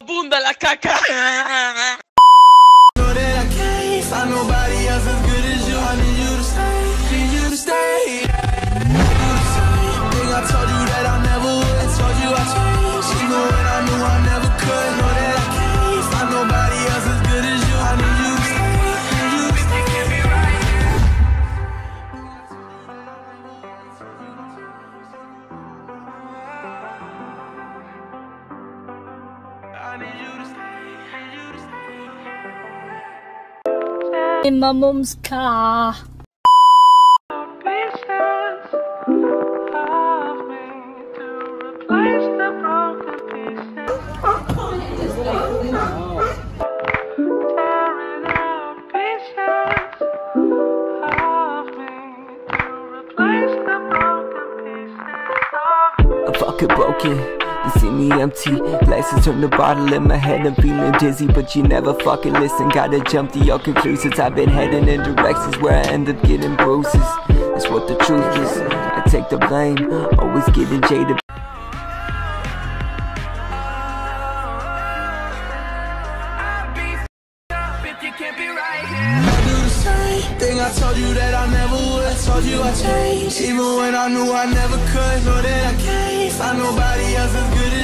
Abunda la caca. In my mum's car. replace the broken you. See me empty, glasses turn the bottle in my head. I'm feeling dizzy, but you never fucking listen. Gotta jump to your conclusions. I've been heading in directions where I end up getting bruises. That's what the truth is. I take the blame, always getting jaded. Same thing I told you that I never would. I told you I changed, even when I knew I never could. Know that I can't find nobody else as good as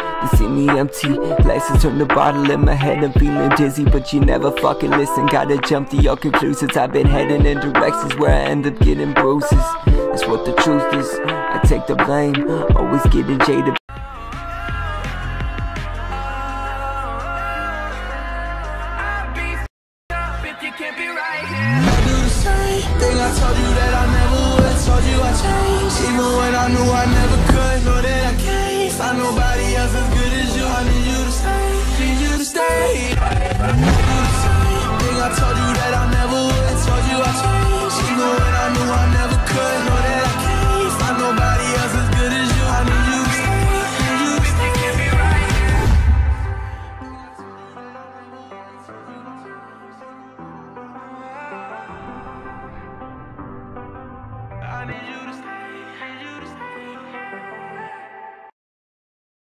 You see me empty, glasses turn the bottle in my head. I'm feeling dizzy, but you never fucking listen. Gotta jump to your conclusions. I've been heading in directions where I end up getting bruises. That's what the truth is. I take the blame, always getting jaded. I told you that I never would. Told you I changed, even when I knew I never